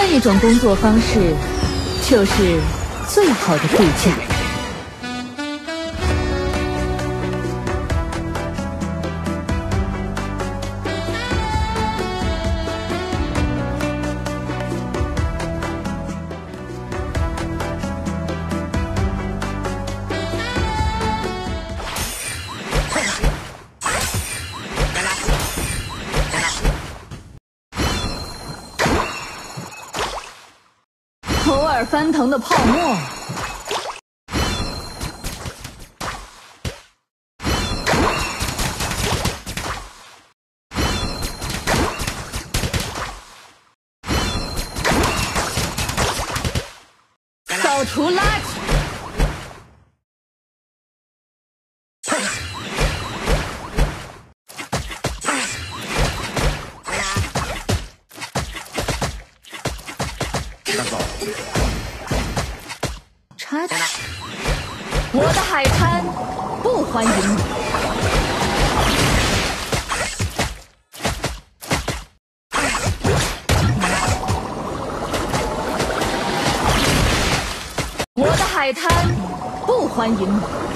另一种工作方式就是最好的度假。偶尔翻腾的泡沫，扫除垃圾。插曲，我的海滩不欢迎你。我的海滩不欢迎你。